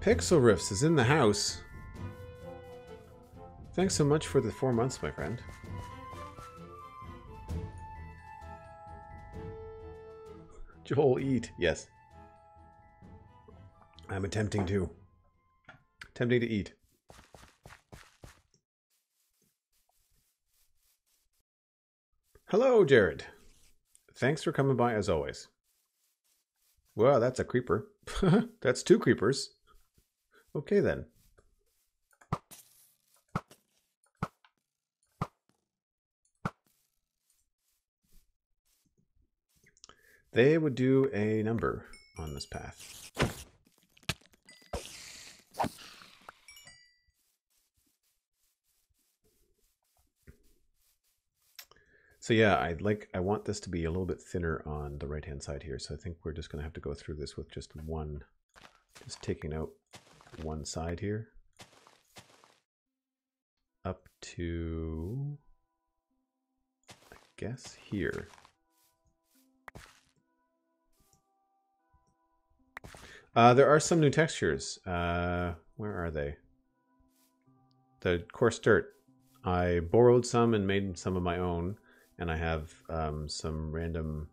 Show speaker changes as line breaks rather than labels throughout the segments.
Pixel Riffs is in the house. Thanks so much for the four months, my friend. Joel, eat. Yes. I'm attempting to. Attempting to eat. Hello, Jared. Thanks for coming by as always. Well, that's a creeper. that's two creepers. Okay then. They would do a number on this path. So yeah, I'd like I want this to be a little bit thinner on the right hand side here. So I think we're just gonna have to go through this with just one, just taking out one side here. Up to I guess here. Uh, there are some new textures. Uh, where are they? The coarse dirt. I borrowed some and made some of my own, and I have um, some random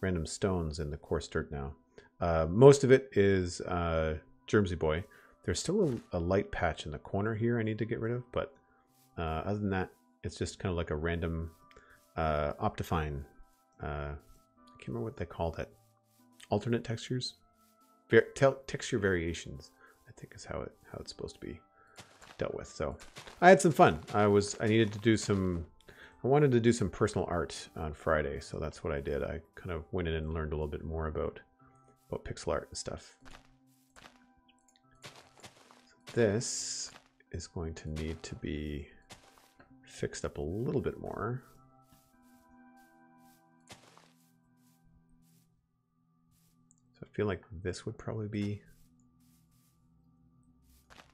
random stones in the coarse dirt now. Uh, most of it is uh, JermsyBoy. There's still a, a, light patch in the corner here I need to get rid of, but uh, other than that, it's just kind of like a random uh, Optifine. Uh, I can't remember what they call that. Alternate textures texture variations, I think is how it how it's supposed to be dealt with. So I had some fun. I was I needed to do some I wanted to do some personal art on Friday, so that's what I did. I kind of went in and learned a little bit more about about pixel art and stuff. This is going to need to be fixed up a little bit more. So I feel like this would probably be,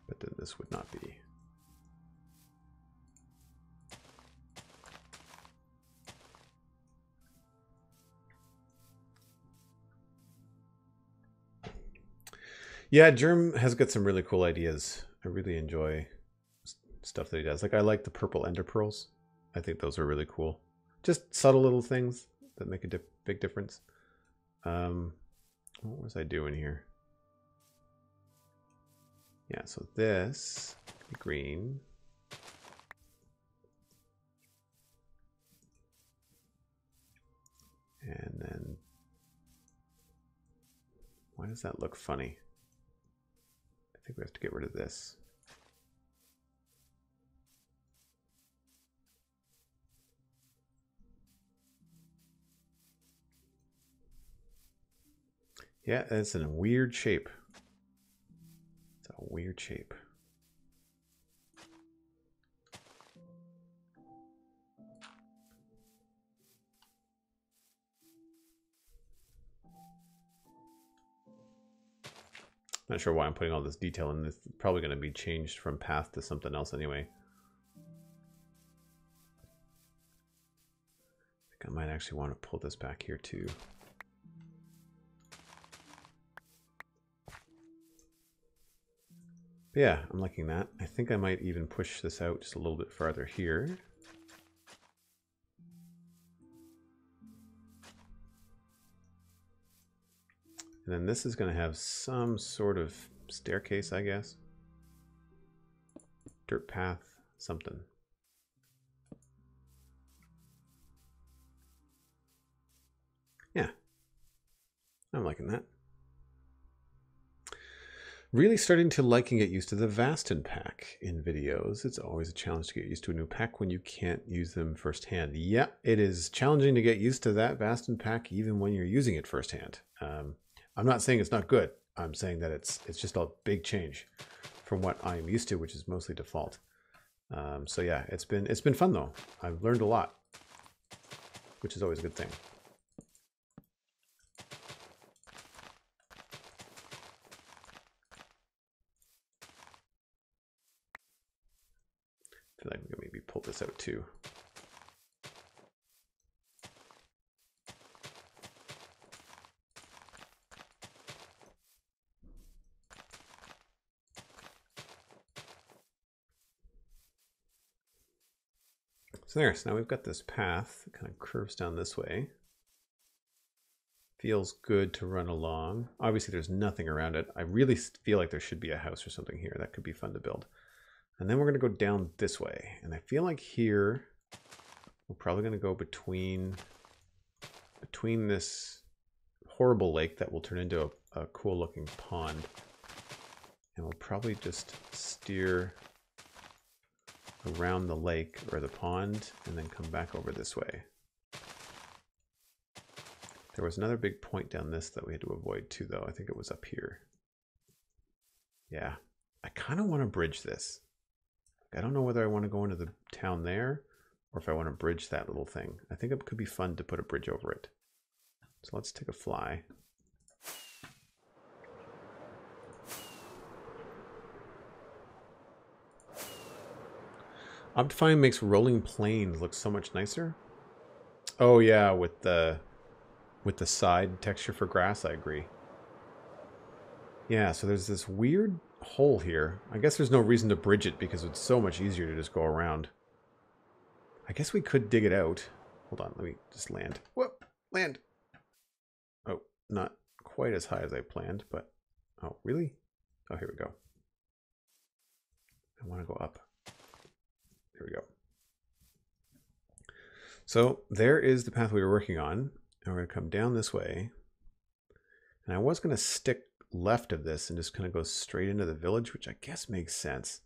but then this would not be. Yeah, Jerm has got some really cool ideas. I really enjoy stuff that he does. Like I like the purple ender pearls. I think those are really cool. Just subtle little things that make a di big difference. Um, what was I doing here? Yeah, so this green. And then why does that look funny? Think we have to get rid of this. Yeah, it's in a weird shape. It's a weird shape. Not sure why I'm putting all this detail in. This is probably going to be changed from path to something else anyway. I think I might actually want to pull this back here too. yeah, I'm liking that. I think I might even push this out just a little bit farther here. And then this is going to have some sort of staircase, I guess. Dirt path, something. Yeah. I'm liking that. Really starting to like and get used to the Vastin pack in videos. It's always a challenge to get used to a new pack when you can't use them firsthand. Yeah, it is challenging to get used to that Vastin pack even when you're using it firsthand. Um, I'm not saying it's not good. I'm saying that it's it's just a big change from what I'm used to, which is mostly default. Um, so yeah, it's been it's been fun though. I've learned a lot, which is always a good thing. feel like we can maybe pull this out too. So there, so now we've got this path that kind of curves down this way. Feels good to run along. Obviously there's nothing around it. I really feel like there should be a house or something here. That could be fun to build. And then we're gonna go down this way. And I feel like here, we're probably gonna go between, between this horrible lake that will turn into a, a cool looking pond. And we'll probably just steer around the lake or the pond and then come back over this way. There was another big point down this that we had to avoid too, though. I think it was up here. Yeah, I kind of want to bridge this. I don't know whether I want to go into the town there or if I want to bridge that little thing. I think it could be fun to put a bridge over it. So let's take a fly. Optifine makes rolling plains look so much nicer. Oh yeah, with the with the side texture for grass, I agree. Yeah, so there's this weird hole here. I guess there's no reason to bridge it because it's so much easier to just go around. I guess we could dig it out. Hold on, let me just land. Whoop, land. Oh, not quite as high as I planned, but... Oh, really? Oh, here we go. I want to go up. Here we go. So there is the path we were working on. And we're going to come down this way. And I was going to stick left of this and just kind of go straight into the village, which I guess makes sense.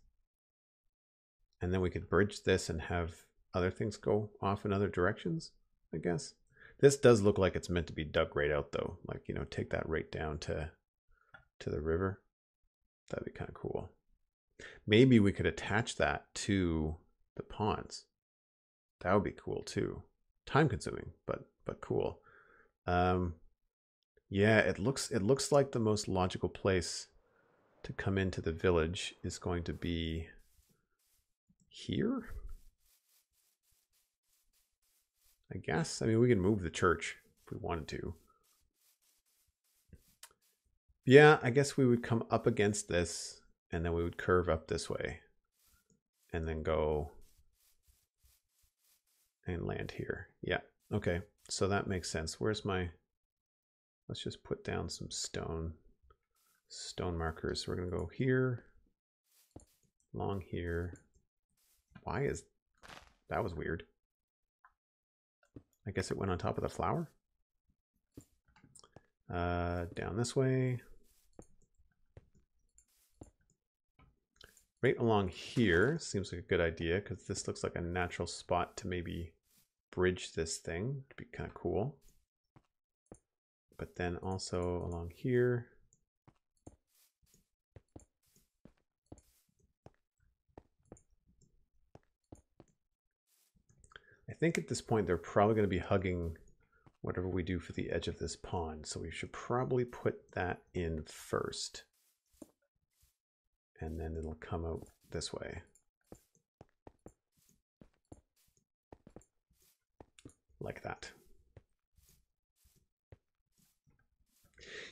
And then we could bridge this and have other things go off in other directions, I guess. This does look like it's meant to be dug right out though. Like, you know, take that right down to to the river. That'd be kind of cool. Maybe we could attach that to the ponds. That would be cool too. Time consuming, but but cool. Um, yeah, it looks it looks like the most logical place to come into the village is going to be here. I guess. I mean, we can move the church if we wanted to. Yeah, I guess we would come up against this and then we would curve up this way and then go and land here. Yeah, okay. So that makes sense. Where's my, let's just put down some stone, stone markers. We're gonna go here, along here. Why is, that was weird. I guess it went on top of the flower. Uh, down this way. Right along here seems like a good idea because this looks like a natural spot to maybe bridge this thing. to be kind of cool. But then also along here. I think at this point they're probably going to be hugging whatever we do for the edge of this pond. So we should probably put that in first and then it'll come out this way. Like that.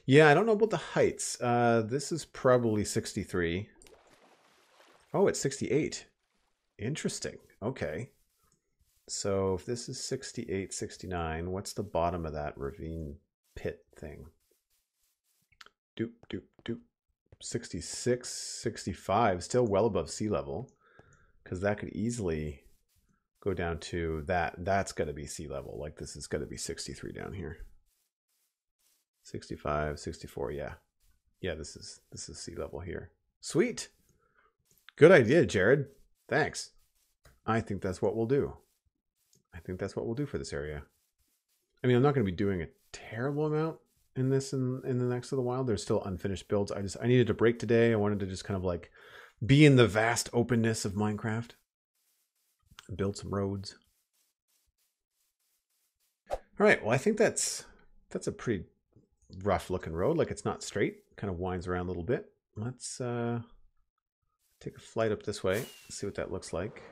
Yeah, I don't know about the heights. Uh, this is probably 63. Oh, it's 68. Interesting. Okay. So if this is 68, 69, what's the bottom of that ravine pit thing? Doop, doop, doop. 66, 65, still well above sea level, because that could easily go down to that. That's going to be sea level. Like this is going to be 63 down here. 65, 64, yeah. Yeah, this is this is sea level here. Sweet. Good idea, Jared. Thanks. I think that's what we'll do. I think that's what we'll do for this area. I mean, I'm not going to be doing a terrible amount in this in, in the next of the wild. There's still unfinished builds. I just I needed a break today. I wanted to just kind of like be in the vast openness of Minecraft. Build some roads. All right, well I think that's that's a pretty rough looking road. Like it's not straight, kind of winds around a little bit. Let's uh take a flight up this way, see what that looks like.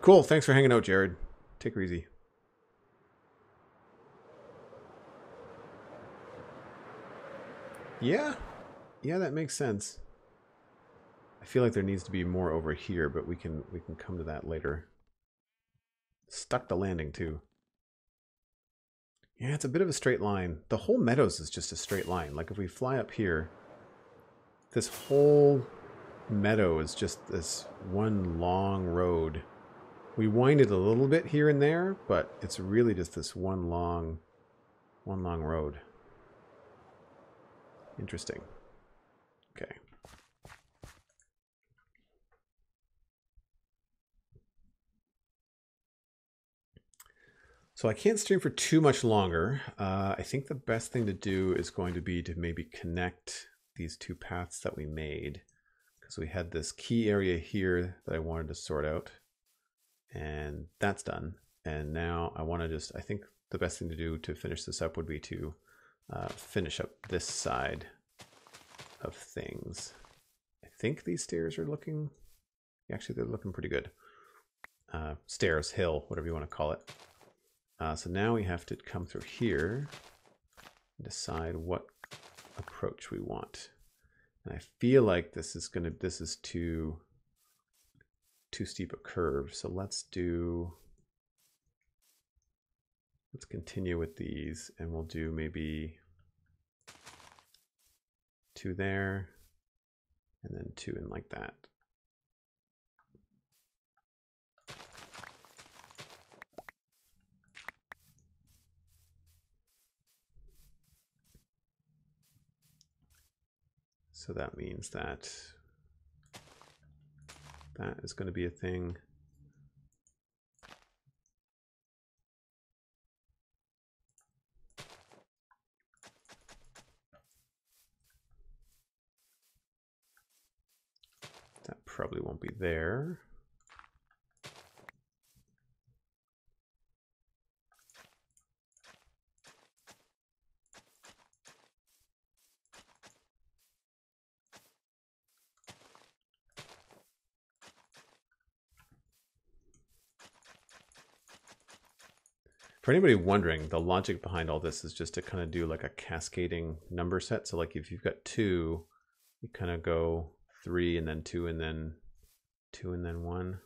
Cool, thanks for hanging out, Jared. Take her easy. Yeah. Yeah, that makes sense. I feel like there needs to be more over here, but we can we can come to that later. Stuck the landing too. Yeah, it's a bit of a straight line. The whole meadows is just a straight line. Like if we fly up here, this whole meadow is just this one long road. We wind it a little bit here and there, but it's really just this one long, one long road. Interesting. Okay. So I can't stream for too much longer. Uh, I think the best thing to do is going to be to maybe connect these two paths that we made because we had this key area here that I wanted to sort out and that's done. And now I want to just, I think the best thing to do to finish this up would be to uh, finish up this side of things. I think these stairs are looking, actually they're looking pretty good. Uh, stairs, hill, whatever you want to call it. Uh, so now we have to come through here and decide what approach we want. And I feel like this is gonna this is too too steep a curve. So let's do let's continue with these and we'll do maybe two there and then two in like that. So that means that that is going to be a thing. That probably won't be there. For anybody wondering, the logic behind all this is just to kind of do like a cascading number set. So like if you've got two, you kind of go three and then two and then two and then one.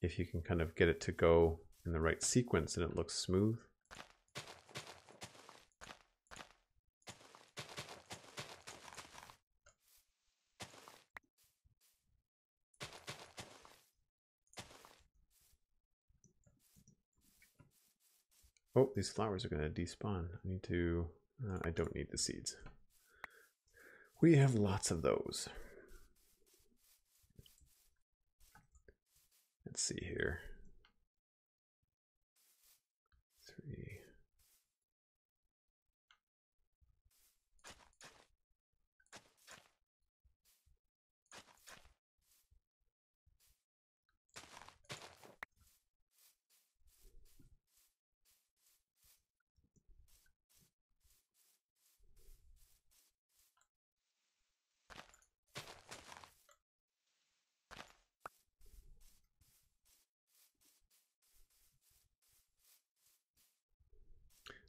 If you can kind of get it to go in the right sequence and it looks smooth. Oh, these flowers are going to despawn. I need to, uh, I don't need the seeds. We have lots of those. Let's see here.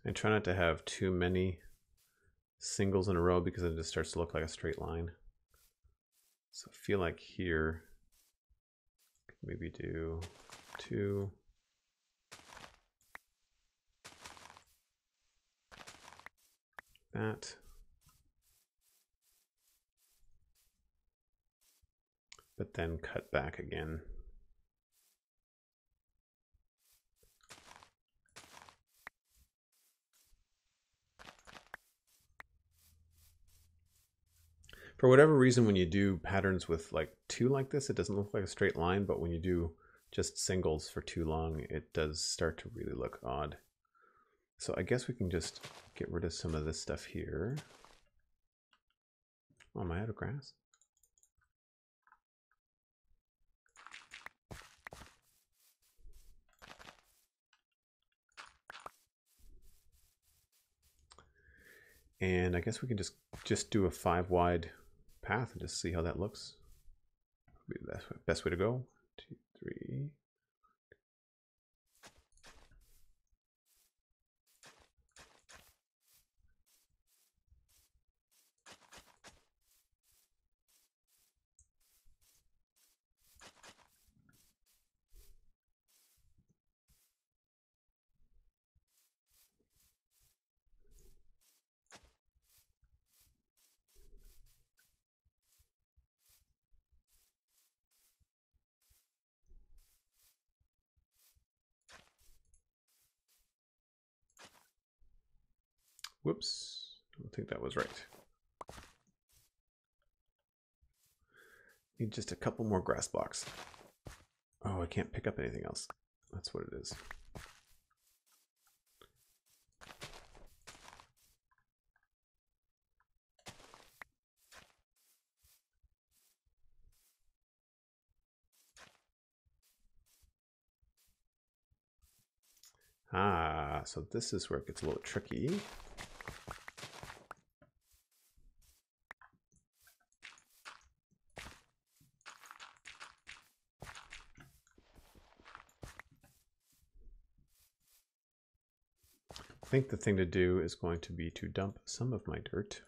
I try not to have too many singles in a row because it just starts to look like a straight line. So I feel like here, maybe do two. That. But then cut back again. For whatever reason, when you do patterns with like two like this, it doesn't look like a straight line, but when you do just singles for too long, it does start to really look odd. So I guess we can just get rid of some of this stuff here. Oh, am I out of grass? And I guess we can just just do a five wide path and just see how that looks. Be the best, way to go. Two, three. Whoops. Don't think that was right. Need just a couple more grass blocks. Oh, I can't pick up anything else. That's what it is. Ah, so this is where it gets a little tricky. Think the thing to do is going to be to dump some of my dirt.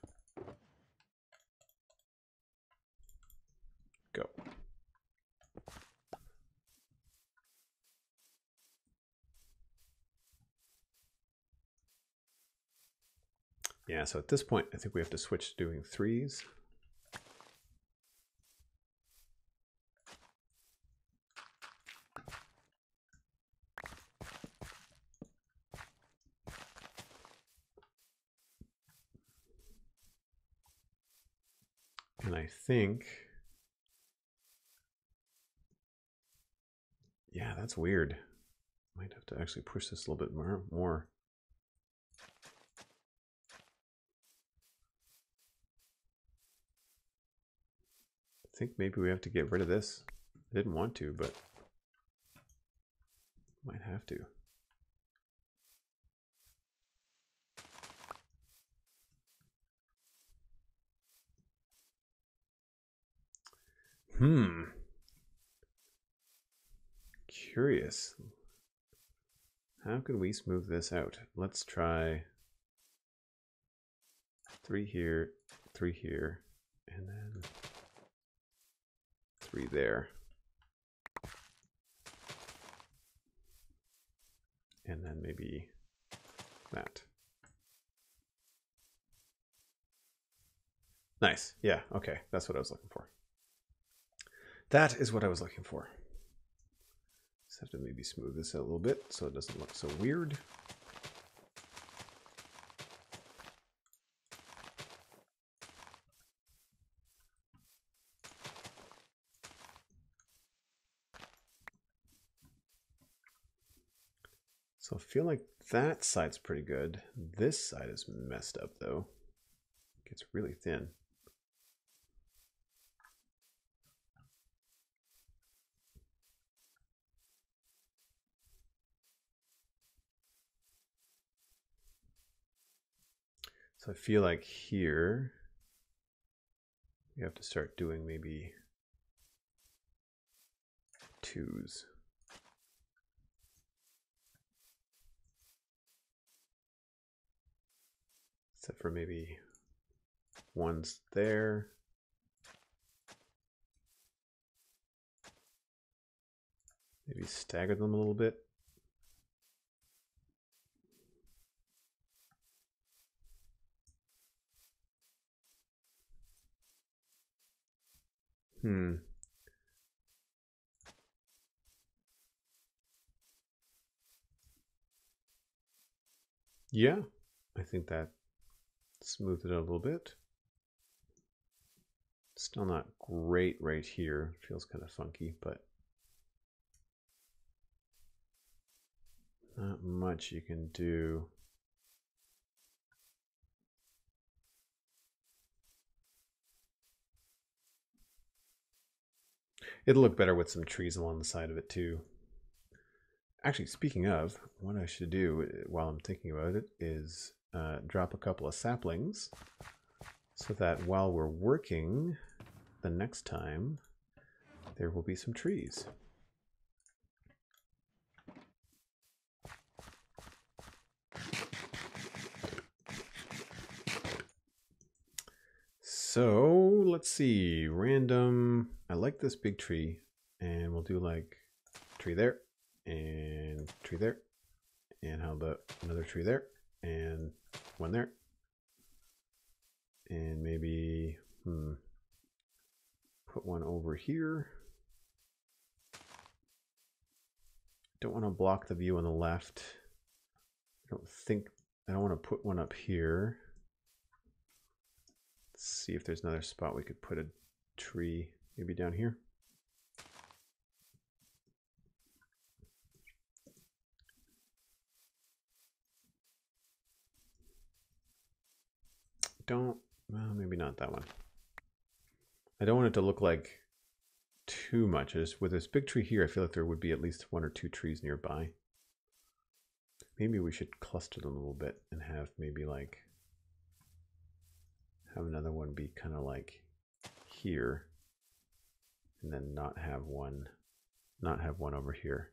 Go. Yeah, so at this point, I think we have to switch to doing threes. And I think, yeah, that's weird. Might have to actually push this a little bit more. more. I think maybe we have to get rid of this. I didn't want to, but might have to. Hmm. Curious. How can we smooth this out? Let's try three here, three here, and then three there. And then maybe that. Nice. Yeah, okay. That's what I was looking for. That is what I was looking for. Just have to maybe smooth this out a little bit so it doesn't look so weird. So I feel like that side's pretty good. This side is messed up though. It gets really thin. So I feel like here we have to start doing maybe twos. Except for maybe ones there. Maybe stagger them a little bit. Hmm. Yeah, I think that smoothed it out a little bit. Still not great right here. Feels kind of funky, but not much you can do. It'll look better with some trees along the side of it too. Actually, speaking of, what I should do uh, while I'm thinking about it is uh, drop a couple of saplings so that while we're working the next time, there will be some trees. So let's see, random. I like this big tree and we'll do like tree there and tree there. And how about another tree there and one there. And maybe, hmm, put one over here. Don't want to block the view on the left. I don't think I don't want to put one up here. Let's see if there's another spot we could put a tree, maybe down here. Don't, well, maybe not that one. I don't want it to look like too much. Just with this big tree here, I feel like there would be at least one or two trees nearby. Maybe we should cluster them a little bit and have maybe like have another one be kind of like here and then not have one not have one over here.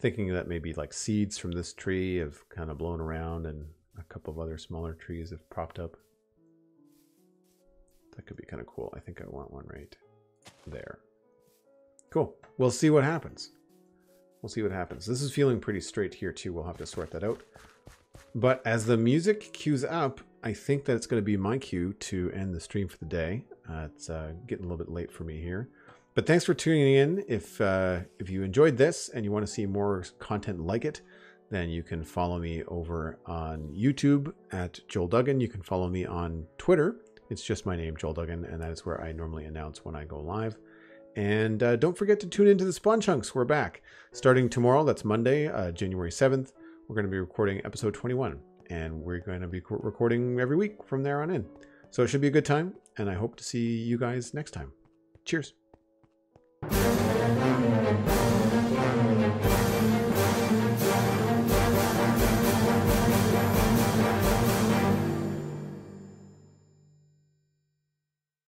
Thinking that maybe like seeds from this tree have kind of blown around and a couple of other smaller trees have propped up. That could be kind of cool. I think I want one right there. Cool. We'll see what happens. We'll see what happens. This is feeling pretty straight here too. We'll have to sort that out. But as the music cues up, I think that it's going to be my cue to end the stream for the day. Uh, it's uh, getting a little bit late for me here. But thanks for tuning in. If uh, if you enjoyed this and you want to see more content like it, then you can follow me over on YouTube at Joel Duggan. You can follow me on Twitter. It's just my name, Joel Duggan, and that is where I normally announce when I go live. And uh, don't forget to tune into the Spawn Chunks. We're back starting tomorrow. That's Monday, uh, January 7th. We're going to be recording episode 21, and we're going to be recording every week from there on in. So it should be a good time, and I hope to see you guys next time. Cheers.